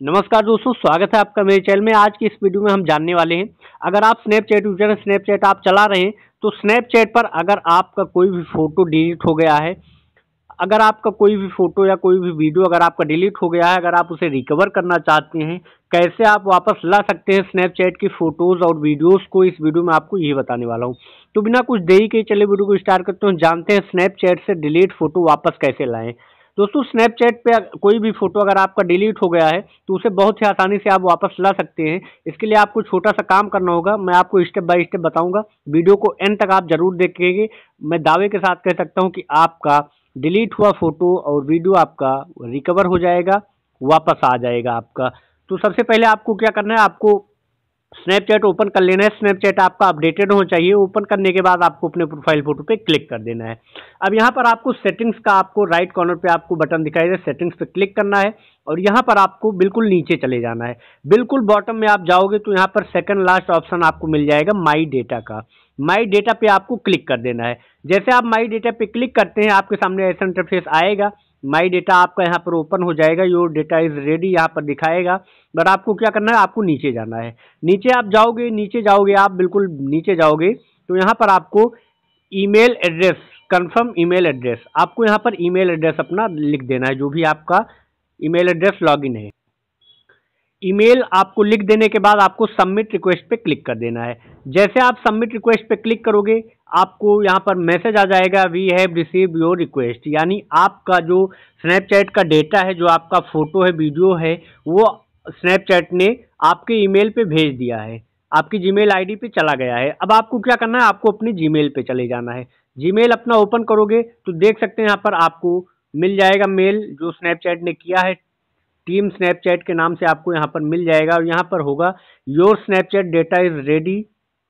नमस्कार दोस्तों, स्वागत है आपका मेरे चैनल में। आज की इस वीडियो में हम जानने वाले हैं, अगर आप स्नैपचैट यूज़र हैं स्नैपचैट आप चला रहे हैं तो स्नैपचैट पर अगर आपका कोई भी फ़ोटो डिलीट हो गया है, अगर आपका कोई भी फ़ोटो या कोई भी वीडियो अगर आपका डिलीट हो गया है, अगर आप उसे रिकवर करना चाहते हैं, कैसे आप वापस ला सकते हैं स्नैपचैट की फ़ोटोज़ और वीडियोज़ को? इस वीडियो में आपको यही बताने वाला हूँ। तो बिना कुछ देरी के चले वीडियो को स्टार्ट करते हैं जानते हैं स्नैपचैट से डिलीट फ़ोटो वापस कैसे लाएँ। दोस्तों स्नैपचैट पे कोई भी फ़ोटो अगर आपका डिलीट हो गया है तो उसे बहुत ही आसानी से आप वापस ला सकते हैं। इसके लिए आपको छोटा सा काम करना होगा, मैं आपको स्टेप बाय स्टेप बताऊँगा। वीडियो को एंड तक आप ज़रूर देखेंगे। मैं दावे के साथ कह सकता हूँ कि आपका डिलीट हुआ फ़ोटो और वीडियो आपका रिकवर हो जाएगा, वापस आ जाएगा आपका। तो सबसे पहले आपको क्या करना है, आपको स्नैपचैट ओपन कर लेना है। स्नैपचैट आपका अपडेटेड होना चाहिए। ओपन करने के बाद आपको अपने प्रोफ़ाइल फ़ोटो पे क्लिक कर देना है। अब यहाँ पर आपको सेटिंग्स का आपको राइट कॉर्नर पे आपको बटन दिखाई दे सेटिंग्स पे क्लिक करना है और यहाँ पर आपको बिल्कुल नीचे चले जाना है। बिल्कुल बॉटम में आप जाओगे तो यहाँ पर सेकंड लास्ट ऑप्शन आपको मिल जाएगा माई डेटा का। माई डेटा पे आपको क्लिक कर देना है। जैसे आप माई डेटा पे क्लिक करते हैं, आपके सामने ऐसा इंटरफेस आएगा। माई डेटा आपका यहाँ पर ओपन हो जाएगा योर डेटा इज़ रेडी यहाँ पर दिखाएगा। बट आपको क्या करना है? आपको नीचे जाना है। नीचे आप जाओगे, नीचे जाओगे आप, बिल्कुल नीचे जाओगे तो यहाँ पर आपको email address confirm email address आपको यहाँ पर ईमेल एड्रेस अपना लिख देना है, जो भी आपका ईमेल एड्रेस लॉगिन है। ईमेल आपको लिख देने के बाद आपको सबमिट रिक्वेस्ट पे क्लिक कर देना है। जैसे आप सबमिट रिक्वेस्ट पे क्लिक करोगे, आपको यहाँ पर मैसेज आ जाएगा we have receive your request यानी आपका जो स्नैपचैट का डेटा है, जो आपका फ़ोटो है वीडियो है, वो स्नैपचैट ने आपके ईमेल पे भेज दिया है। आपकी जीमेल आईडी पे चला गया है। अब आपको क्या करना है? आपको अपनी जीमेल पे चले जाना है। जीमेल अपना ओपन करोगे तो देख सकते हैं यहाँ पर आपको मिल जाएगा मेल जो स्नैपचैट ने किया है। टीम स्नैपचैट के नाम से आपको यहाँ पर मिल जाएगा और यहाँ पर होगा your Snapchat data is ready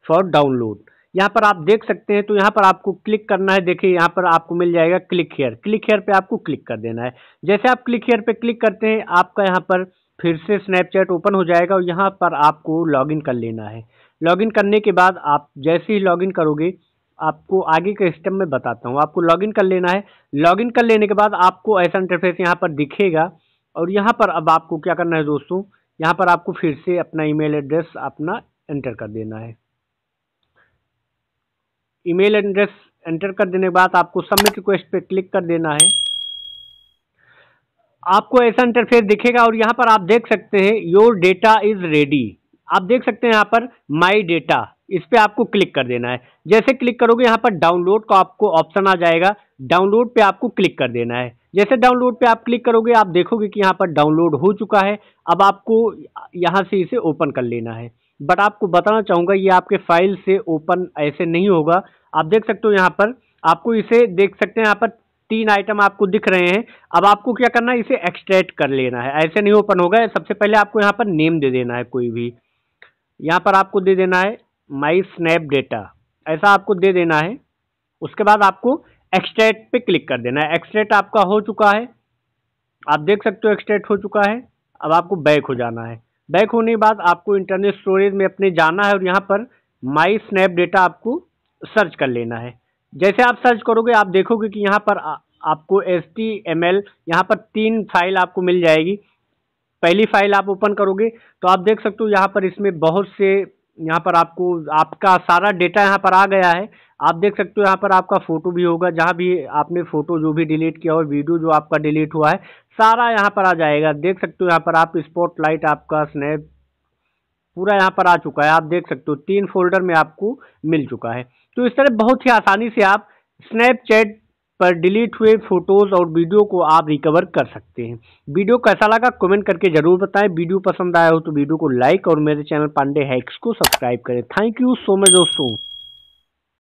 for download यहाँ पर आप देख सकते हैं तो यहाँ पर आपको क्लिक करना है। देखिए, यहाँ पर आपको मिल जाएगा क्लिक हेयर क्लिक हेयर पे आपको क्लिक कर देना है। जैसे आप क्लिक हेयर पे क्लिक करते हैं, आपका यहाँ पर फिर से स्नैपचैट ओपन हो जाएगा और यहाँ पर आपको लॉगिन कर लेना है। लॉगिन करने के बाद आप जैसे ही लॉगिन करोगे, आपको आगे के स्टेप में बताता हूँ। आपको लॉगिन कर लेना है। लॉगिन कर लेने के बाद आपको ऐसा इंटरफेस यहाँ पर दिखेगा और यहाँ पर अब आपको क्या करना है दोस्तों? यहाँ पर आपको फिर से अपना ईमेल एड्रेस अपना एंटर कर देना है। ईमेल एड्रेस एंटर कर देने के बाद आपको सबमिट रिक्वेस्ट पे क्लिक कर देना है। आपको ऐसा इंटरफेस दिखेगा और यहाँ पर आप देख सकते हैं योर डेटा इज़ रेडी आप देख सकते हैं यहाँ पर माई डेटा इस पर आपको क्लिक कर देना है। जैसे क्लिक करोगे, यहाँ पर डाउनलोड का आपको ऑप्शन आ जाएगा। डाउनलोड पे आपको क्लिक कर देना है। जैसे डाउनलोड पे आप क्लिक करोगे, आप देखोगे कि यहाँ पर डाउनलोड हो चुका है। अब आपको यहाँ से इसे ओपन कर लेना है। बट आपको बताना चाहूँगा, ये आपके फ़ाइल से ओपन ऐसे नहीं होगा। आप देख सकते हो यहाँ पर, आपको इसे देख सकते हैं, यहाँ पर तीन आइटम आपको दिख रहे हैं। अब आपको क्या करना है, इसे एक्सट्रैक्ट कर लेना है। ऐसे नहीं ओपन होगा, सबसे पहले आपको यहाँ पर नेम दे देना है कोई भी। यहाँ पर आपको दे देना है माई स्नैप डेटा। ऐसा आपको दे देना है। उसके बाद आपको एक्सट्रैक्ट पे क्लिक कर देना है। एक्सट्रैक्ट आपका हो चुका है। आप देख सकते हो एक्सट्रैक्ट हो चुका है। अब आपको बैक हो जाना है। बैक होने के बाद आपको इंटरनेट स्टोरेज में अपने जाना है और यहाँ पर माई स्नैप डेटा आपको सर्च कर लेना है। जैसे आप सर्च करोगे, आप देखोगे कि यहाँ पर आपको एस टी एम एल यहाँ पर तीन फ़ाइल आपको मिल जाएगी। पहली फ़ाइल आप ओपन करोगे तो आप देख सकते हो यहाँ पर इसमें बहुत से, यहाँ पर आपको, आपका सारा डेटा यहाँ पर आ गया है। आप देख सकते हो यहाँ पर आपका फ़ोटो भी होगा, जहाँ भी आपने फ़ोटो जो भी डिलीट किया हो वीडियो जो आपका डिलीट हुआ है, सारा यहाँ पर आ जाएगा। देख सकते हो यहाँ पर आप स्पॉट लाइट आपका स्नैप पूरा यहाँ पर आ चुका है। आप देख सकते हो तीन फोल्डर में आपको मिल चुका है। तो इस तरह बहुत ही आसानी से आप स्नैपचैट पर डिलीट हुए फ़ोटोज़ और वीडियो को आप रिकवर कर सकते हैं। वीडियो कैसा लगा कमेंट करके ज़रूर बताएँ। वीडियो पसंद आया हो तो वीडियो को लाइक और मेरे चैनल पांडे हैक्स को सब्सक्राइब करें। थैंक यू सो मच दोस्तों।